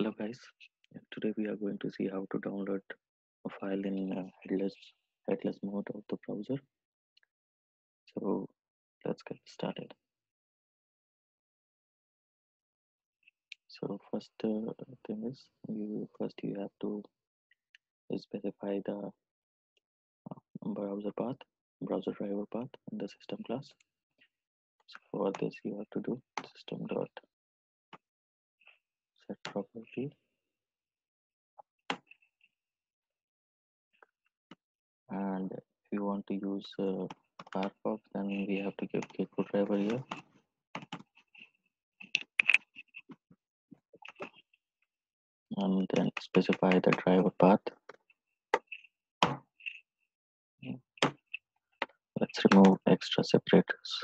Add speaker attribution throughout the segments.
Speaker 1: Hello guys, today we are going to see how to download a file in uh, headless headless mode of the browser. So let's get started. So first uh, thing is you first you have to specify the uh, browser path, browser driver path in the system class. So for this you have to do system dot property and if you want to use uh, Firefox then we have to give driver here. And then specify the driver path. Let's remove extra separators.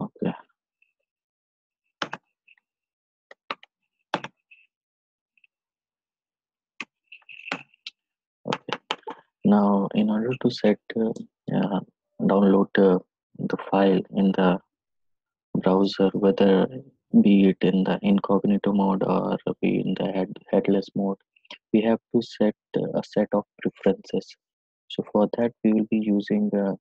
Speaker 1: Okay now in order to set uh, uh, download uh, the file in the browser whether be it in the incognito mode or be in the head, headless mode we have to set a set of preferences. So for that we will be using a,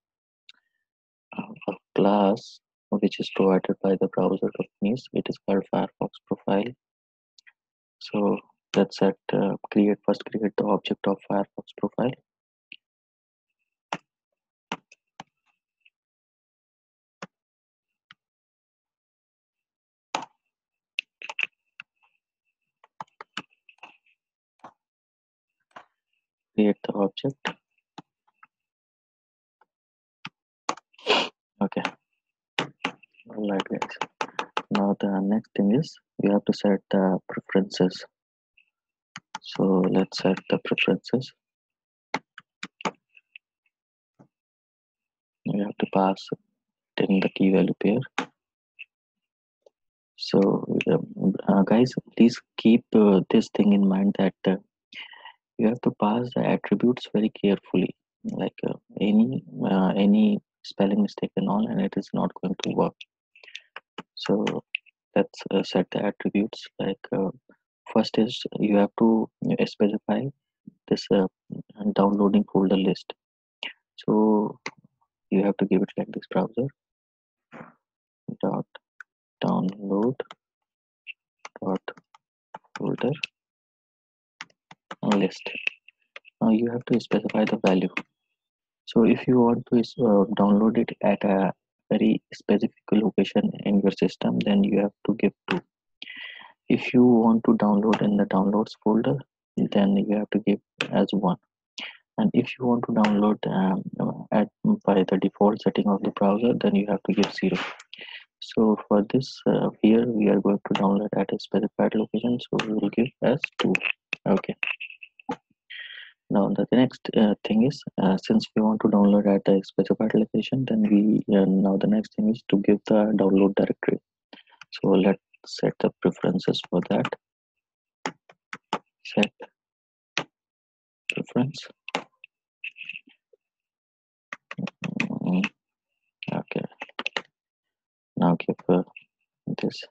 Speaker 1: a class which is provided by the browser companies. It is called firefox profile. So let's set uh, create first create the object of firefox profile create the object. Okay. Like this now the next thing is we have to set the preferences. So let's set the preferences. We have to pass in the key value pair. So uh, guys please keep uh, this thing in mind that uh, you have to pass the attributes very carefully. Like uh, any uh, any spelling mistake and all and it is not going to work. So let's uh, set the attributes. Like uh, first is you have to specify this uh, downloading folder list. So you have to give it like this browser. Dot download dot folder list. Now you have to specify the value. So if you want to uh, download it at a very specific location in your system then you have to give two. If you want to download in the downloads folder then you have to give as one. And if you want to download um, at by the default setting of the browser then you have to give zero. So for this uh, here we are going to download at a specified location so we will give as two. Okay now the, next uh, thing is uh, since we want to download at a specified location then we uh, now the next thing is to give the download directory. So let's set the preferences for that. Set preference. Mm, okay. Now give uh, this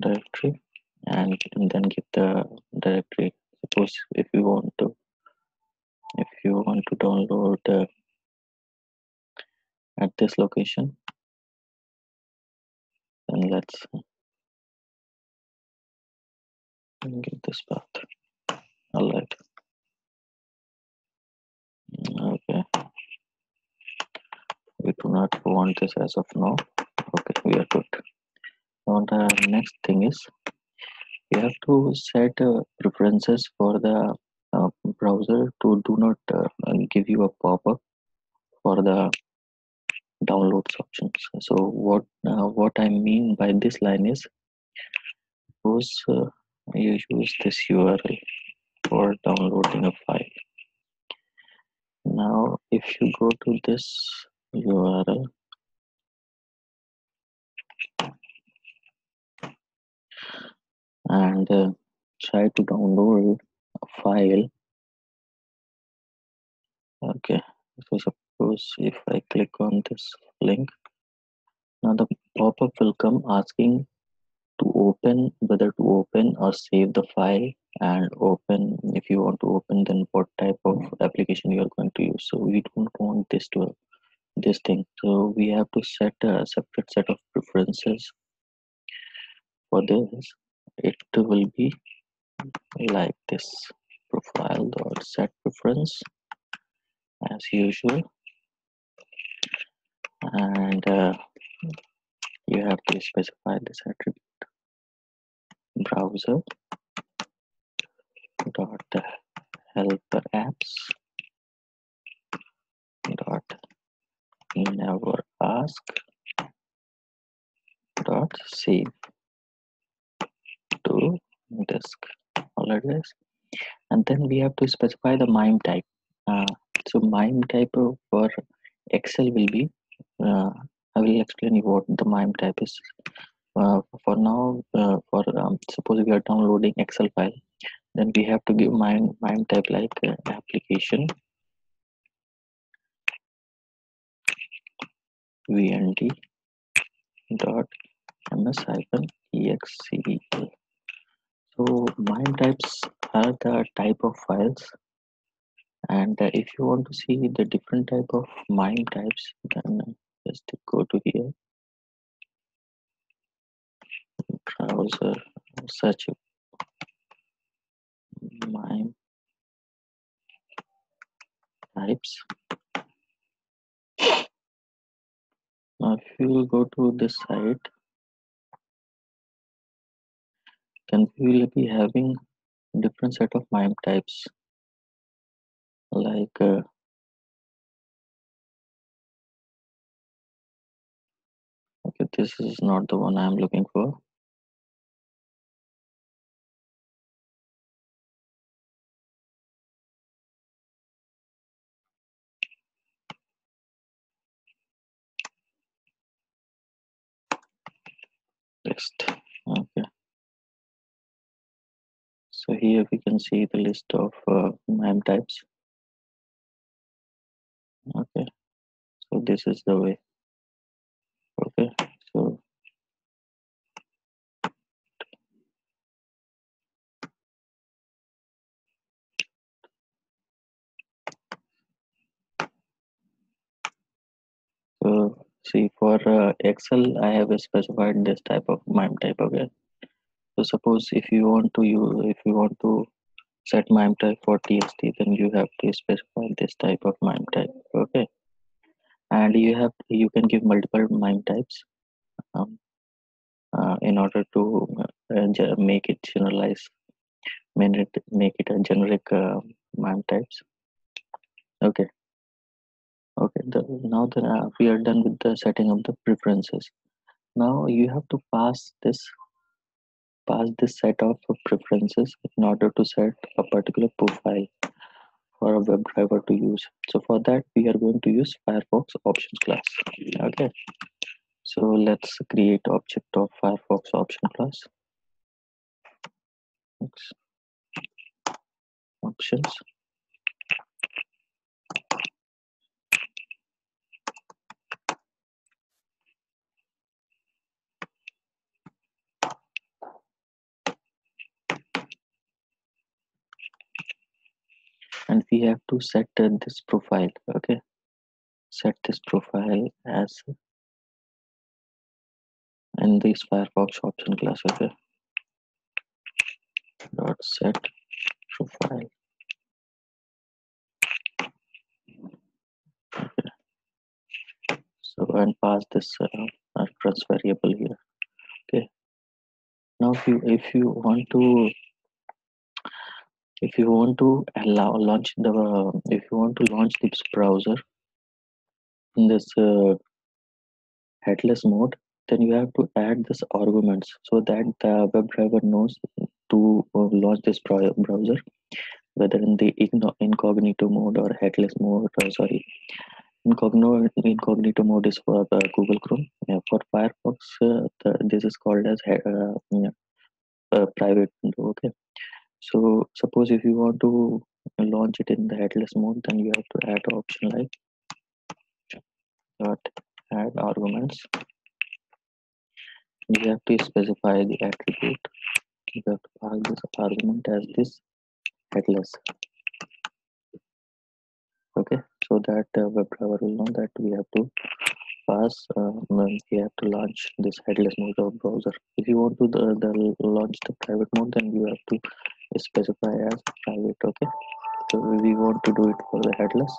Speaker 1: directory and then give the directory suppose if you want to. If you want to download uh, at this location then let's get this path. All right. Okay. We do not want this as of now. Okay we are good now the next thing is. You have to set uh, preferences for the uh, browser to do not uh, give you a pop-up for the downloads options. So what uh, what i mean by this line is suppose uh, you use this url for downloading a file. Now if you go to this url and uh, try to download a file. Okay so suppose if I click on this link now the pop-up will come asking to open whether to open or save the file and open. If you want to open then what type of application you are going to use. So we don't want this to this thing. So we have to set a separate set of preferences for this it will be like this. Profile dot set preference as usual. And uh, you have to specify this attribute. Browser. Dot helper apps. Dot never ask. Dot save to disk alright and then we have to specify the MIME type uh, so MIME type for excel will be uh, I will explain you what the MIME type is. Uh, for now, uh, for um, suppose we are downloading Excel file, then we have to give MIME, MIME type like uh, application vnd dot ms. So MIME types are the type of files and uh, if you want to see the different type of MIME types then just go to here. Browser search MIME types. Now if you go to this site then we will be having different set of MIME types? Like uh, okay this is not the one i'm looking for list okay so here we can see the list of uh, MIME types. Okay. So this is the way. Okay. So so see for uh, excel i have specified this type of mime type again so suppose if you want to use if you want to set mime type for TST, then you have to specify this type of mime type okay? And you have you can give multiple mime types um, uh, in order to uh, make it generalize make it make it a generic uh, mime types okay? Okay the, now that uh, we are done with the setting of the preferences. Now you have to pass this pass this set of preferences in order to set a particular profile for a WebDriver to use. So for that we are going to use firefox options class. Okay. So let's create object of firefox option class. Options and we have to set uh, this profile okay? Set this profile as in this firefox option class okay? Dot set profile. Okay. So and pass this uh, reference variable here okay? Now if you if you want to if you want to allow launch the uh, if you want to launch this browser in this uh, headless mode then you have to add this arguments so that the WebDriver knows to uh, launch this browser whether in the incognito mode or headless mode or sorry. Incognito incognito mode is for google chrome. Yeah, for firefox uh, the, this is called as uh, yeah, private okay so suppose if you want to launch it in the headless mode then you have to add option like dot add arguments. You have to specify the attribute you have to pass this argument as this headless. Okay so that uh, WebDriver will know that we have to pass uh, we have to launch this headless mode of browser. If you want to the, the launch the private mode then you have to specify as private okay? So we want to do it for the headless.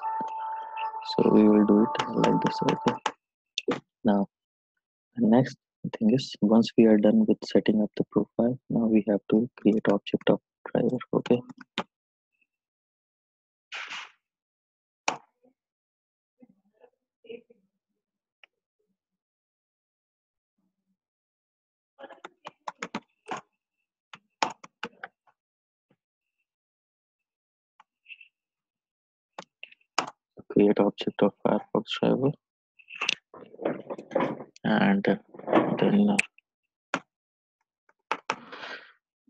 Speaker 1: So we will do it like this okay? Now the next thing is once we are done with setting up the profile now we have to create object of driver okay create object of Firefox driver and then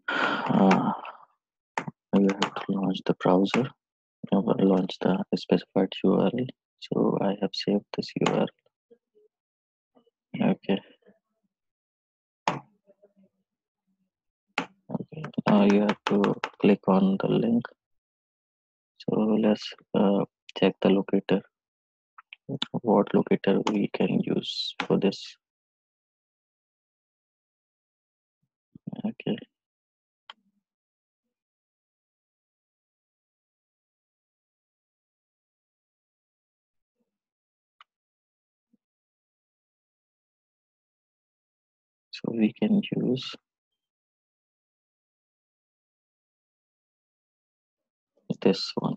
Speaker 1: uh, you have to launch the browser. Launch the specified url so i have saved this url okay. Okay. Now you have to click on the link. So let's uh, check the locator. What locator we can use for this? Okay. So we can use this one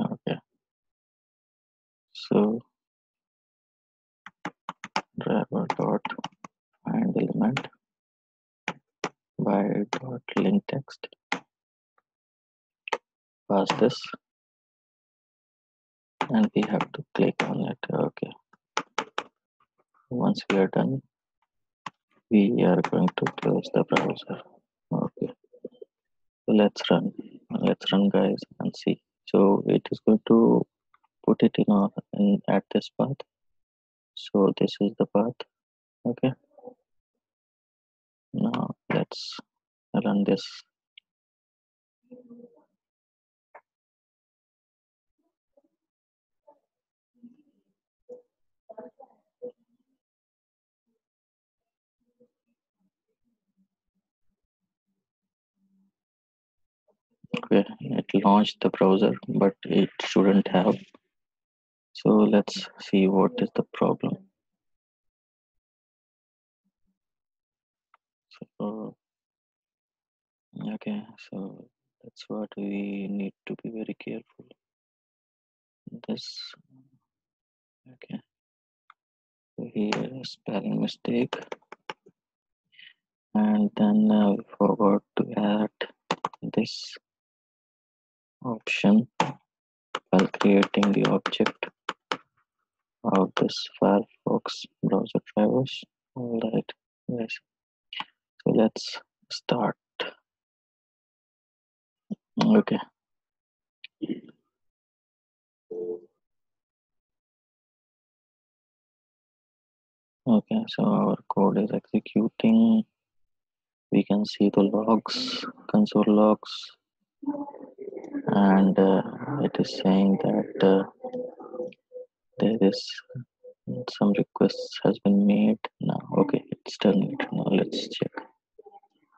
Speaker 1: okay. So driver dot find element by dot link text. Pass this. And we have to click on it. Okay. Once we are done we are going to close the browser. Okay. So let's run. Let's run guys and see so it is going to put it in, our, in at this path. So this is the path. Okay. Now let's run this it launched the browser but it shouldn't have. So let's see what is the problem. So okay so that's what we need to be very careful. This okay. So here spelling mistake. And then uh, we forgot to add this option while creating the object of this Firefox browser drivers. All right, yes. So let's start. Okay. Okay, so our code is executing. We can see the logs, console logs, and uh, it is saying that uh, there is some requests has been made. Now okay it's terminated now let's check.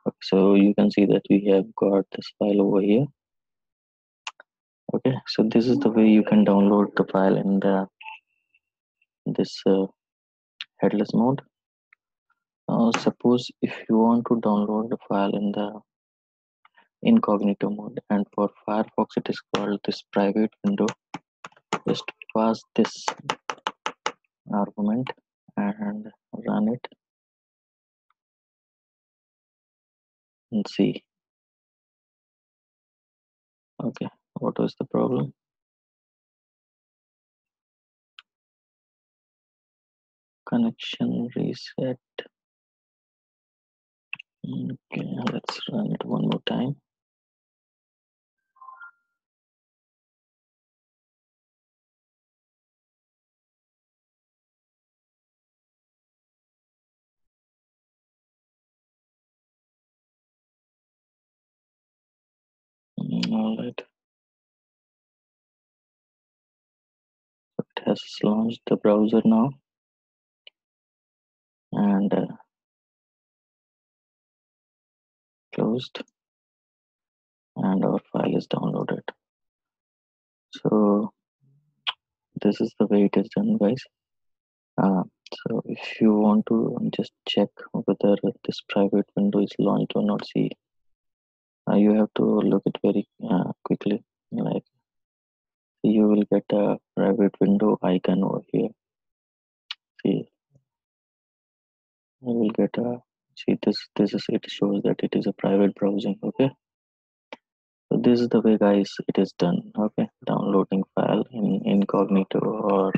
Speaker 1: Okay, so you can see that we have got this file over here. Okay so this is the way you can download the file in the this uh, headless mode. Now suppose if you want to download the file in the incognito mode and for firefox it is called this private window. Just pass this argument and run it and see. Okay what was the problem? Connection reset. Okay let's run it one more time all right it has launched the browser now. And uh, closed. And our file is downloaded. So this is the way it is done guys. Uh, so if you want to just check whether this private window is launched or not see you have to look it very uh, quickly like you will get a private window icon over here. See? You will get a see this this is it shows that it is a private browsing okay? So this is the way guys it is done okay? Downloading file in incognito or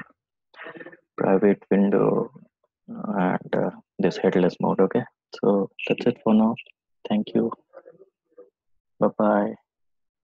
Speaker 1: private window and uh, this headless mode okay? So that's it for now. Thank you bye bye